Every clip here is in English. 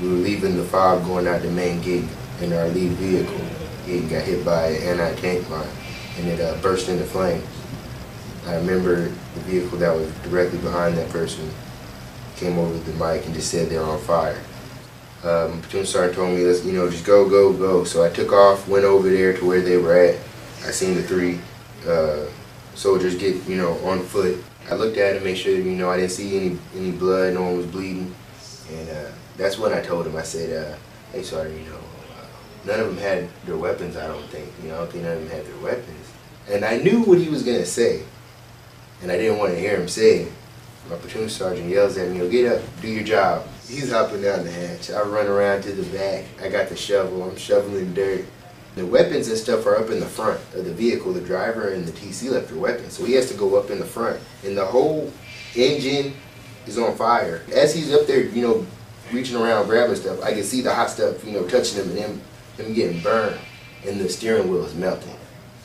we were leaving the fob going out the main gate in our lead vehicle. It got hit by an anti-tank mine and it uh, burst into flames. I remember the vehicle that was directly behind that person came over the mic and just said they're on fire. Um, platoon sergeant told me, let's, you know, just go, go, go. So I took off, went over there to where they were at. I seen the three uh, soldiers get, you know, on foot. I looked at them, make sure, you know, I didn't see any any blood, no one was bleeding. And uh, that's when I told him, I said, uh, hey, sergeant, you know, uh, none of them had their weapons, I don't think. You know, I don't think none of them had their weapons. And I knew what he was going to say. And I didn't want to hear him say. My platoon sergeant yells at me, get up, do your job. He's hopping down the hatch. I run around to the back. I got the shovel. I'm shoveling dirt. The weapons and stuff are up in the front of the vehicle. The driver and the TC left their weapons. So he has to go up in the front. And the whole engine is on fire. As he's up there, you know, reaching around grabbing stuff, I can see the hot stuff, you know, touching him and him, him getting burned. And the steering wheel is melting.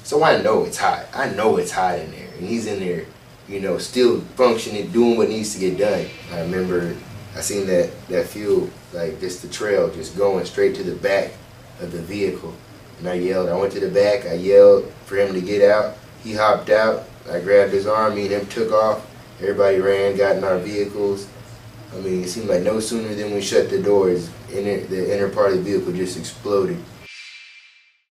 So I know it's hot. I know it's hot in there. And he's in there, you know, still functioning, doing what needs to get done. I remember I seen that, that fuel, like just the trail, just going straight to the back of the vehicle. And I yelled, I went to the back, I yelled for him to get out. He hopped out, I grabbed his arm, me and him took off. Everybody ran, got in our vehicles. I mean, it seemed like no sooner than we shut the doors, inner, the inner part of the vehicle just exploded.